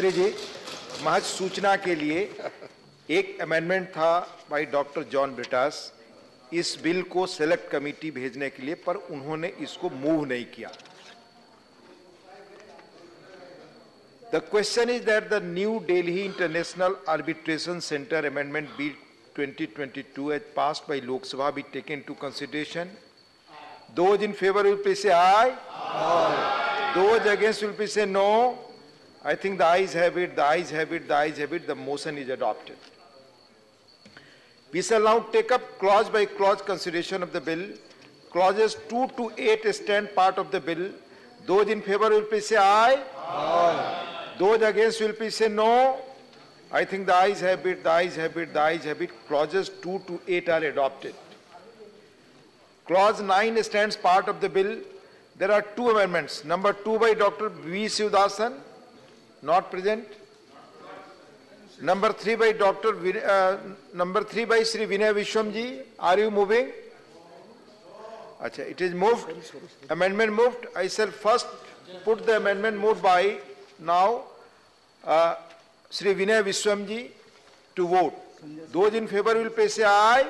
मंत्री जी, महज सूचना के लिए एक अमेंडमेंट था बाई डॉक्टर जॉन ब्रिटास इस बिल को सेलेक्ट कमेटी भेजने के लिए, पर उन्होंने इसको मूव नहीं किया। The question is that the New Delhi international arbitration centre amendment bill 2022 twenty two as passed by Lok Sabha be taken into consideration those in favour यूपी से आई दो अगेंस्ट यूपी say no. I think the ayes have it, the ayes have it, the ayes have it, the motion is adopted. We shall now take up clause by clause consideration of the bill. Clauses 2 to 8 stand part of the bill. Those in favor will please say aye. Aye. Those against will please say no. I think the ayes have it, the ayes have it, the ayes have it. Clauses 2 to 8 are adopted. Clause 9 stands part of the bill. There are two amendments. Number 2 by Dr. V. Sivadasan, not present. Number 3 by Dr. Vin- uh, number 3 by Sri Vinay Vishwamji. Are you moving? Acha, it is moved. Amendment moved. I shall first put the amendment moved by now uh, Sri Vinay Vishwamji to vote. Those in favor will please say aye.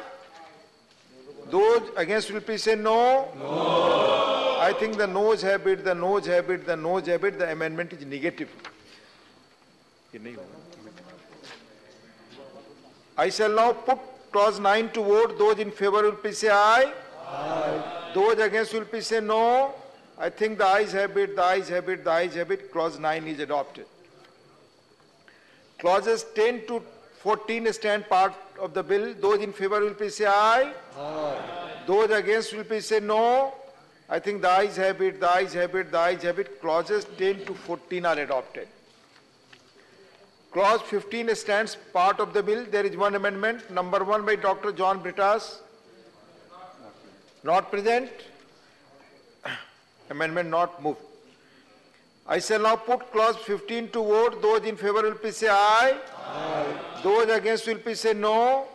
Those against will please say no. No. I think the noes have it, the noes have it, the noes have it, the amendment is negative. ये नहीं होगा I shall now put clause nine to vote those in favour यूपी say aye those against यूपी say no I think the ayes have it the ayes have it the ayes have it clause nine is adopted clauses ten to fourteen stand part of the bill those in favour यूपी say aye those will पी say no I think the ayes have it the ayes have it the ayes have it clauses ten to fourteen are adopted Clause 15 stands part of the bill. There is one amendment, number one by Dr. John Brittas. Not present. Amendment not moved. I shall now put clause 15 to vote. Those in favor will please say aye. aye. Those against will please say no.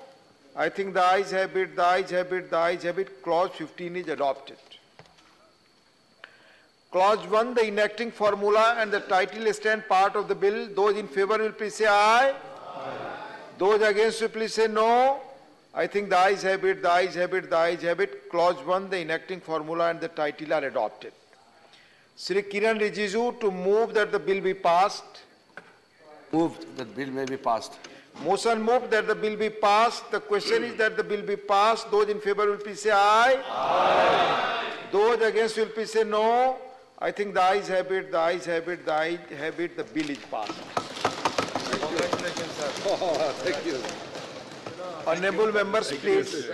I think the ayes have it, the ayes have it, the ayes have it. Clause 15 is adopted. Clause 1, the enacting formula and the title stand part of the bill. Those in favor will please say aye. aye. Those against will please say no. I think the ayes have it, the ayes have it, the ayes have it. Clause 1, the enacting formula and the title are adopted. Sri Kiran Rijiju to move that the bill be passed. Moved that the bill may be passed. Motion moved that the bill be passed. The question is that the bill be passed. Those in favor will please say aye. aye. Those against will please say no. I think the ayes have it, the ayes have it, the ayes have it, the bill is passed. Congratulations, sir. Oh, thank you. Honorable members, please.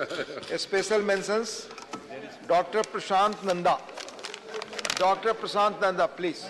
Special mentions. Dr. Prashant Nanda. Dr. Prashant Nanda, please.